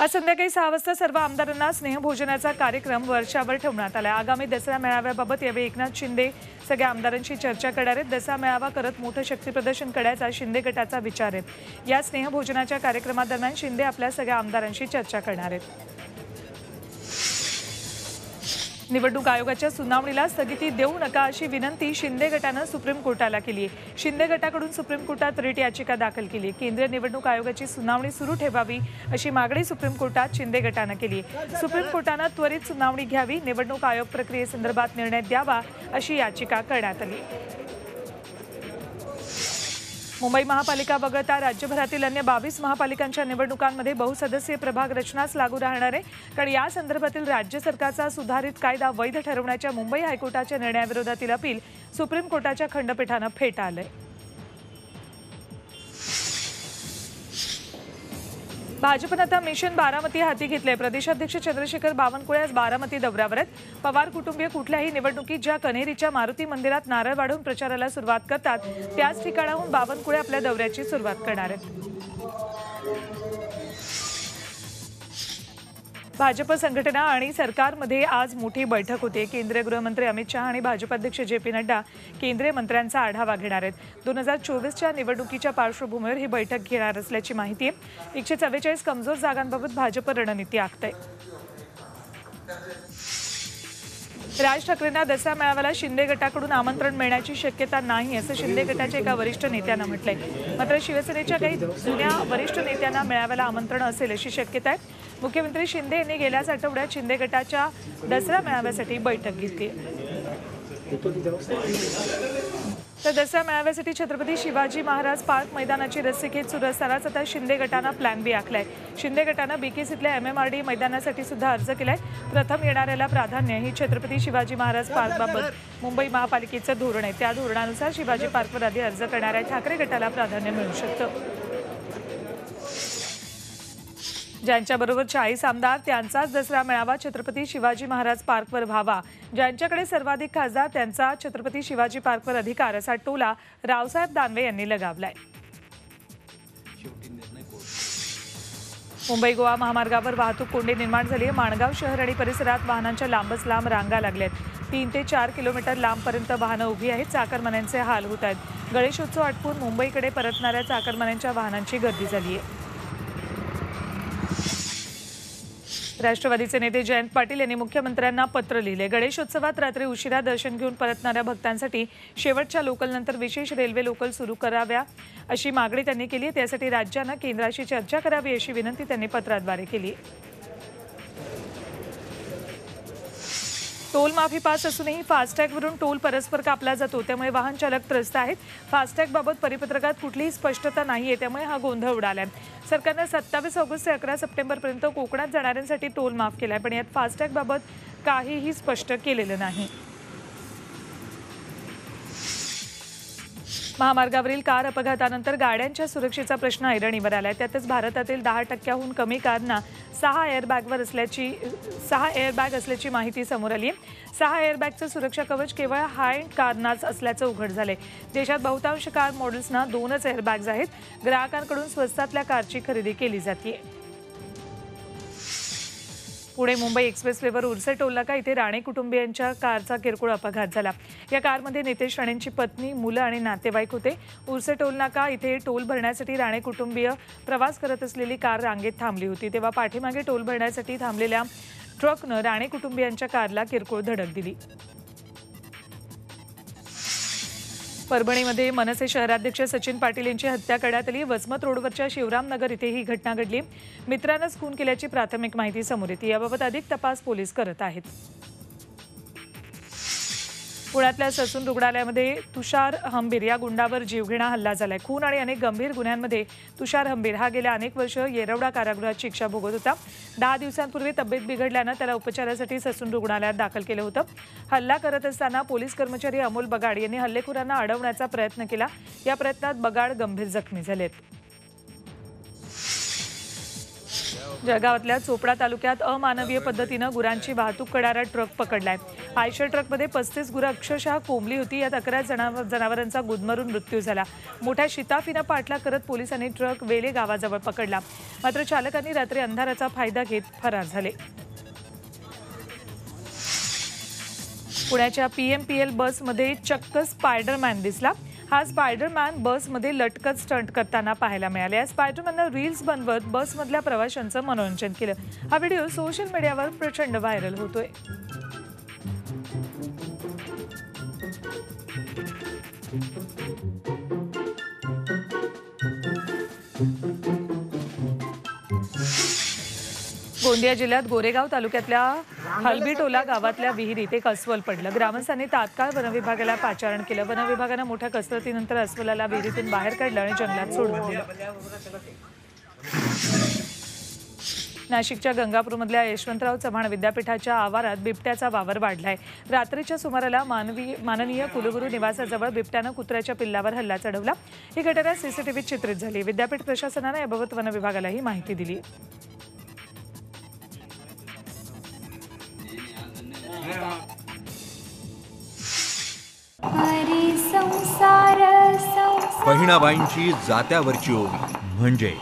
आज संध्याकाळी सहा वाजता सर्व आमदारांना स्नेहभोजनाचा कार्यक्रम वर्षावर ठेवण्यात आला. आगामी दसरा मेळाव्याबाबत यावेळी एकनाथ शिंदे सगळ्या आमदारांशी चर्चा करणार आहेत. दसरा मेळावा करत मोठं शक्तीप्रदर्शन करायचा शिंदे गटाचा विचार आहे. या स्नेहभोजनाच्या कार्यक्रमादरम्यान शिंदे आपल्या सगळ्या आमदारांशी चर्चा करणार आहेत. निवडणूक आयोगाच्या सुनावणीला स्थगिती देऊ नका अशी विनंती शिंदे गटानं सुप्रीम कोर्टाला केली आहे. शिंदे गटाकडून सुप्रीम कोर्टात रिट याचिका दाखल केली केंद्रीय निवडणूक आयोगाची सुनावणी सुरू ठेवावी अशी मागणी सुप्रीम कोर्टात शिंदे गटानं केली आहे. सुप्रीम कोर्टानं त्वरित सुनावणी घ्यावी निवडणूक आयोग प्रक्रियेसंदर्भात निर्णय द्यावा अशी याचिका करण्यात आली मुंबई महापालिका वगळता राज्यभरातील अन्य बावीस महापालिकांच्या निवडणुकांमध्ये बहुसदस्यीय प्रभाग रचनाच लागू राहणार आहे. कारण या संदर्भातील राज्य सरकारचा सुधारित कायदा वैध ठरवण्याच्या मुंबई हायकोर्टाच्या निर्णयाविरोधातील अपील सुप्रीम कोर्टाच्या खंडपीठानं फेटाळलंय. भाजपनं आता मिशन बारामती हाती घेतले प्रदेशाध्यक्ष चंद्रशेखर बावनकुळे आज बारामती दौऱ्यावर आहेत. पवार कुटुंबीय कुठल्याही निवडणुकीत ज्या कन्हेरीच्या मारुती मंदिरात नारळ वाढून प्रचाराला सुरुवात करतात त्याच ठिकाणाहून बावनकुळे आपल्या दौऱ्याची सुरुवात करणार आहेत. भाजप संघटना आणि सरकारमध्ये आज मोठी बैठक होते. केंद्रीय गृहमंत्री अमित शहा आणि भाजप अध्यक्ष जे पी नड्डा केंद्रीय मंत्र्यांचा आढावा घेणार आहेत. दोन हजार चोवीसच्या निवडणुकीच्या पार्श्वभूमीवर ही बैठक घेणार असल्याची माहिती आहे. एकशे चव्वेचाळीस कमजोर जागांबाबत भाजप रणनीती आखत आहे राज ठाकरेंना दसरा मेळाव्याला शिंदे गटाकडून आमंत्रण मिळण्याची शक्यता नाही असं शिंदे गटाच्या एका वरिष्ठ नेत्यानं म्हटलंय. मात्र शिवसेनेच्या काही जुन्या वरिष्ठ नेत्यांना मेळाव्याला आमंत्रण असेल अशी शक्यता आहे. मुख्यमंत्री शिंदे यांनी गेल्याच आठवड्यात शिंदे गटाच्या दसरा मेळाव्यासाठी बैठक घेतली तर दसरा मेळाव्यासाठी छत्रपती शिवाजी महाराज पार्क मैदानाची रस्सीखेच सुरू असतानाच आता शिंदे गटानं प्लॅन बी आखलाय. शिंदे गटानं बीकेसीतल्या एम एम आर डी मैदानासाठी सुद्धा अर्ज केलाय. प्रथम येणाऱ्याला प्राधान्य ही छत्रपती शिवाजी महाराज पार्कबाबत मुंबई महापालिकेचं धोरण आहे. त्या धोरणानुसार शिवाजी पार्कवर आधी अर्ज करणाऱ्या ठाकरे गटाला प्राधान्य मिळू शकतं. ज्यांच्याबरोबर चाळीस आमदार त्यांचाच दसरा मेळावा छत्रपती शिवाजी महाराज पार्कवर व्हावा. ज्यांच्याकडे सर्वाधिक खासदार त्यांचा छत्रपती शिवाजी पार्कवर अधिकार असा टोला रावसाहेब दानवे यांनी लगावलाय. मुंबई गोवा महामार्गावर वाहतूक कोंडी निर्माण झाली आहे. माणगाव शहर आणि परिसरात वाहनांच्या लांबच लांब रांगा लागल्यात. तीन ते चार किलोमीटर लांबपर्यंत वाहनं उभी आहेत. चाकरमान्यांचे हाल होत आहेत. गणेशोत्सव आटपून मुंबईकडे परतणाऱ्या चाकरमान्यांच्या वाहनांची गर्दी झाली आहे. राष्ट्रवादीचे नेते जयंत पाटील यांनी मुख्यमंत्र्यांना पत्र लिहिले. गणेशोत्सवात रात्री उशिरा दर्शन घेऊन परतणाऱ्या भक्तांसाठी शेवटच्या लोकलनंतर विशेष रेल्वे लोकल सुरू कराव्या अशी मागणी त्यांनी केली त्यासाठी राज्यानं केंद्राशी चर्चा करावी अशी विनंती त्यांनी पत्राद्वारे केली टोल माफी पास असूनही फास्टॅगवरून टोल परस्पर कापला जातो. त्यामुळे वाहन चालक त्रस्त आहेत. फास्टॅगबाबत परिपत्रकात कुठलीही स्पष्टता नाहीये. त्यामुळे हा गोंधळ उडालाय. सरकारनं सत्तावीस ऑगस्ट ते अकरा सप्टेंबरपर्यंत कोकणात जाणाऱ्यांसाठी टोल माफ केलाय. पण यात फास्टॅगबाबत काहीही स्पष्ट केलेलं नाही. महामार्गावरील कार अपघातानंतर गाड्यांच्या सुरक्षेचा प्रश्न ऐरणीवर आलाय. त्यातच भारतातील दहा टक्क्याहून कमी कारना सहा एअरबॅगवर असल्याची सहा एअरबॅग असल्याची माहिती समोर आली आहे सहा एअरबॅगचं सुरक्षा कवच केवळ हाय कारनाच असल्याचं उघड झालंय. देशात बहुतांश कार मॉडेल्सना दोनच एअरबॅग्ज आहेत. ग्राहकांकडून स्वस्तातल्या कारची खरेदी केली जाते पुणे मुंबई एक्सप्रेसवेवर उर्से टोल इथे राणे कुटुंबियांच्या कारचा किरकोळ अपघात झाला. या कारमध्ये नितेश राणेंची पत्नी मुलं आणि नातेवाईक होते. उर्से टोल नाका इथे टोल भरण्यासाठी राणे कुटुंबीय प्रवास करत असलेली कार रांगेत थांबली होती. तेव्हा पाठीमागे टोल भरण्यासाठी थांबलेल्या ट्रकनं राणे कुटुंबियांच्या कारला किरकोळ धडक दिली. परभणीमध्ये मनसे शहराध्यक्ष सचिन पाटील यांची हत्या करण्यात आली. वसमत रोडवरच्या शिवरामनगर इथे ही घटना घडली. मित्रानंच खून केल्याची प्राथमिक माहिती समोर येते. याबाबत अधिक तपास पोलीस करत आहेत. पुण्यातल्या ससून रुग्णालयामध्ये तुषार हंबीर या गुंडावर जीवघेणा हल्ला झालाय. खून आणि अनेक गंभीर गुन्ह्यांमध्ये तुषार हंबीर. हा गेल्या अनेक वर्ष येरवडा कारागृहात शिक्षा भोगत होता. दहा दिवसांपूर्वी तब्येत बिघडल्यानं त्याला उपचारासाठी ससून रुग्णालयात दाखल केलं होतं. हल्ला करत असताना पोलीस कर्मचारी अमोल बगाड यांनी हल्लेखोरांना अडवण्याचा प्रयत्न केला. या प्रयत्नात बगाड गंभीर जखमी झालेत. जळगावातल्या चोपडा तालुक्यात अमानवीय पद्धतीनं गुरांची वाहतूक करणारा ट्रक पकडलाय. आयशर ट्रकमध्ये पस्तीस गुरं अक्षरशः कोंबली होती. यात अकरा जनावर जनावरांचा गुदमरून मृत्यू झाला. मोठ्या शिताफीनं पाठलाग करत पोलिसांनी ट्रक वेले गावाजवळ पकडला. मात्र चालकांनी रात्री अंधाराचा फायदा घेत फरार झाले. पुण्याच्या पी एम पी एल बसमध्ये चक्क स्पायडरमॅन दिसला. हा स्पायडरमॅन बसमध्ये लटकत स्टंट करताना पाहायला मिळाले. या स्पायडरमॅननं रील्स बनवत बसमधल्या प्रवाशांचं मनोरंजन केलं. हा व्हिडिओ सोशल मीडियावर प्रचंड व्हायरल होतोय. गोंदिया जिल्ह्यात गोरेगाव तालुक्यातल्या हलबीटोला गावातल्या विहिरीत एक अस्वल पडलं. ग्रामस्थांनी तात्काळ वनविभागाला पाचारण केलं. वनविभागानं मोठ्या कसरतीनंतर अस्वलाला विहिरीतून बाहेर काढलं आणि जंगलात सोडून दिलं नाशिकच्या गंगापूरमधल्या यशवंतराव चव्हाण विद्यापीठाच्या आवारात बिबट्याचा वावर वाढलाय. रात्रीच्या सुमाराला मानवी माननीय कुलगुरू निवासाजवळ बिबट्यानं कुत्र्याच्या पिल्लावर हल्ला चढवला. ही घटना सीसीटीव्हीत चित्रित झाली. विद्यापीठ प्रशासनानं याबाबत वनविभागालाही माहिती दिली. बहिणाबाईंची जात्यावरची ओवी म्हणजे?